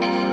Bye.